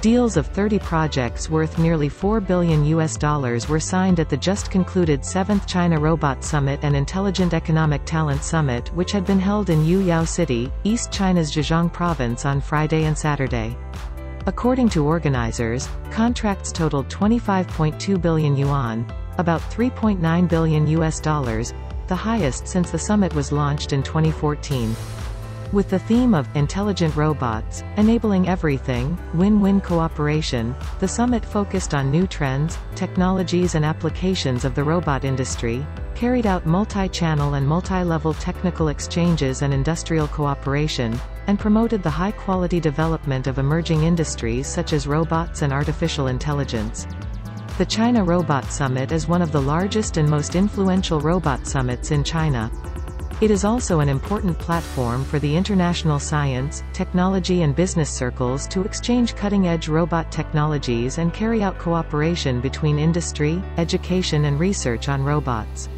Deals of 30 projects worth nearly 4 billion US dollars were signed at the just concluded 7th China Robot Summit and Intelligent Economic Talent Summit which had been held in Yuyao City, East China's Zhejiang province on Friday and Saturday. According to organizers, contracts totaled 25.2 billion yuan, about 3.9 billion US dollars, the highest since the summit was launched in 2014. With the theme of Intelligent Robots, Enabling Everything, Win-Win Cooperation, the summit focused on new trends, technologies and applications of the robot industry, carried out multi-channel and multi-level technical exchanges and industrial cooperation, and promoted the high-quality development of emerging industries such as robots and artificial intelligence. The China Robot Summit is one of the largest and most influential robot summits in China. It is also an important platform for the international science, technology and business circles to exchange cutting-edge robot technologies and carry out cooperation between industry, education and research on robots.